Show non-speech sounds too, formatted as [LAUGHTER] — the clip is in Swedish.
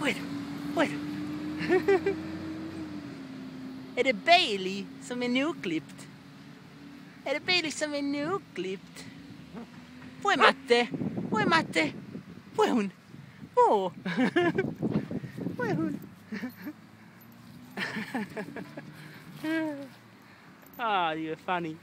Vad är det? Är det? Bailey som är nyklippt? Är det Bailey som är nyklippt? Var är Matte? Var är Matte? Var är hon? Var? [LAUGHS] Var är hon? [LAUGHS] ah, you're funny.